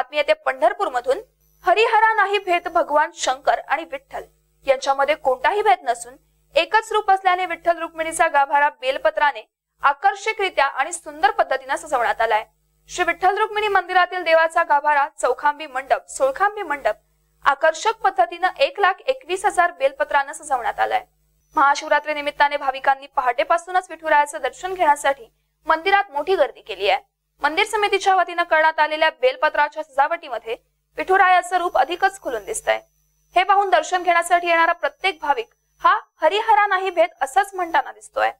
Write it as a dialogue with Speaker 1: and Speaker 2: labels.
Speaker 1: बातमी येते पंढरपूर मधून हरिहरा नाही भेद भगवान शंकर आणि विठ्ठल. यांच्यामध्ये कोणताही भेद नसून एकच रूप असल्याने विठ्ठल रुक्मिणीचा गाभारा बेलपत्राने आकर्षकरित्या आणि सुंदर पद्धतीने सजवण्यात आलाय. श्री विठ्ठल रुक्मिणी मंदिरातील देवाचा गाभारा चौखांबी मंडप सोळखांबी मंडप आकर्षक पद्धतीनं एक लाख एकवीस हजार बेलपत्रानं सजवण्यात आलाय. महाशिवरात्री निमित्ताने भाविकांनी पहाटेपासूनच विठुरायाचं दर्शन घेण्यासाठी मंदिरात मोठी गर्दी केली आहे. मंदिर समितीच्या वतीनं करण्यात आलेल्या बेलपत्राच्या सजावटीमध्ये विठुरायाचं रूप अधिकच खुलून दिसतंय. हे पाहून दर्शन घेण्यासाठी येणारा प्रत्येक भाविक हा हरिहरा नाही भेद असंच म्हणताना दिसतोय.